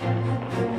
Música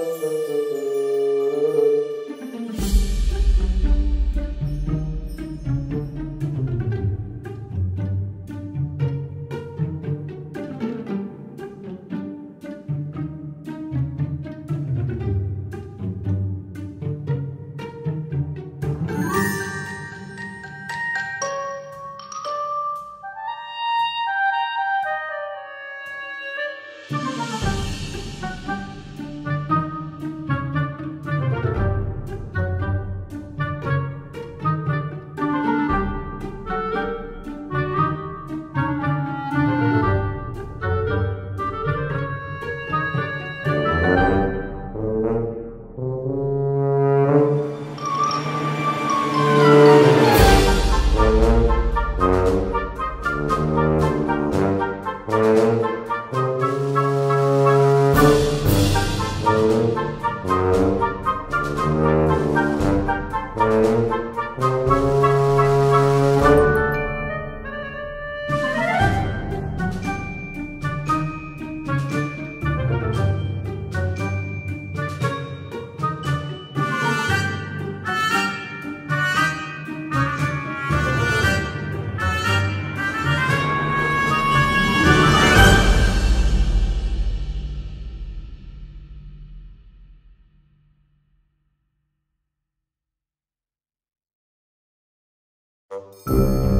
Música Música